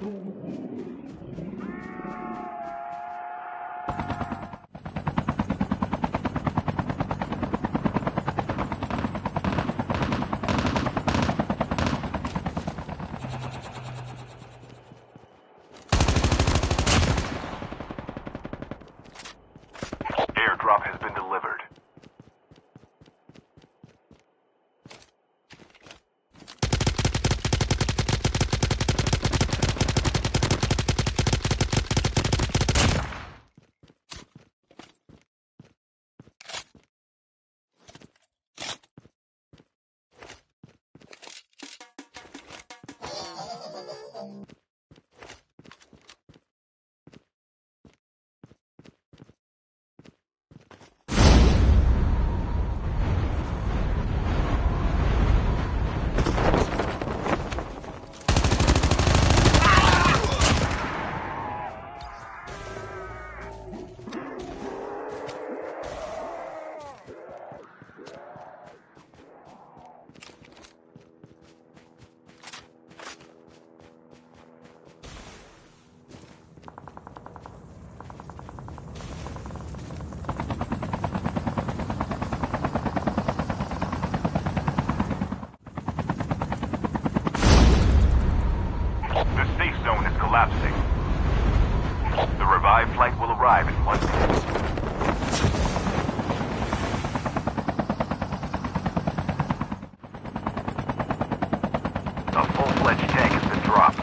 Airdrop Full-fledged tank has been dropped.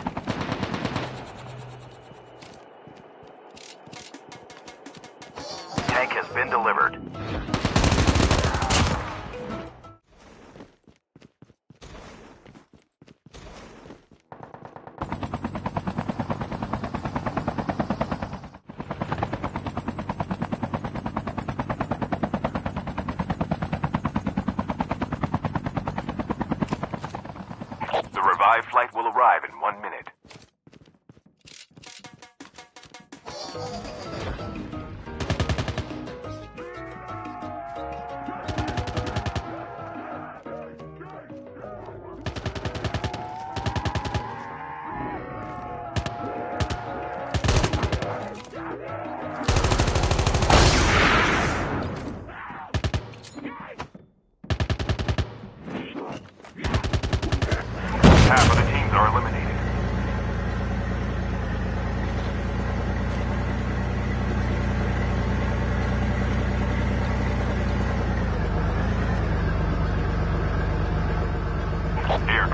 The flight will arrive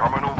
terminal